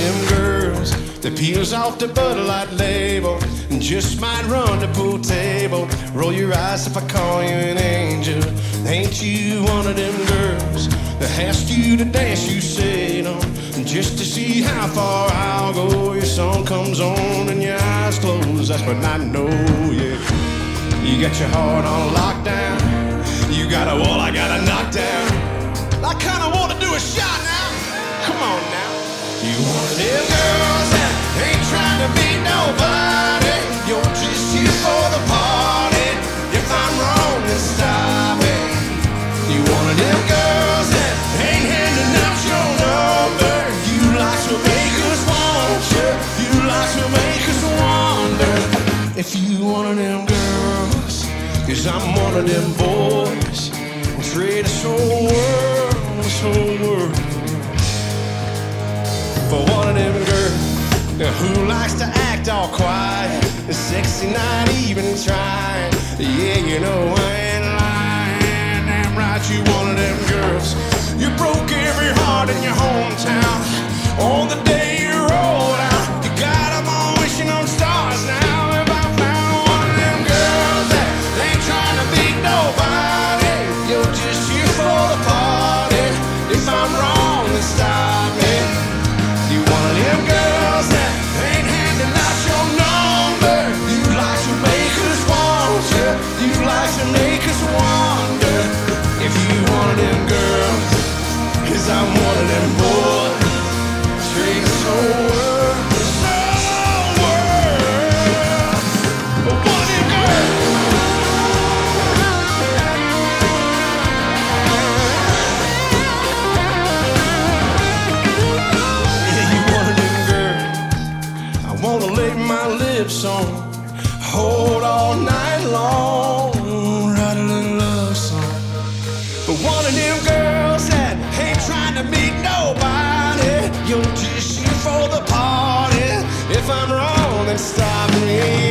them girls that peels off the Bud Light label and just might run the pool table. Roll your eyes if I call you an angel. Ain't you one of them girls that asked you to dance? You said on and just to see how far I'll go. Your song comes on and your eyes close. That's when I know, yeah. You got your heart on lockdown. You got a wall I gotta knock down. I kinda them girls that ain't to be nobody. You're just here for the party. If I'm wrong. You one of them girls that ain't out your number. You like to make us wonder. You like to make us wonder. If you one of them girls, cause I'm one of them boys. Trade this whole world, this whole world for one who likes to act all quiet, sexy, not even trying. Yeah, you know I ain't lying. Damn right, you one of them girls. You broke every heart in your hometown on the day you rolled. song, hold all night long, write a little love song. But one of them girls that ain't trying to meet nobody, you'll just shoot for the party. If I'm wrong, then stop me.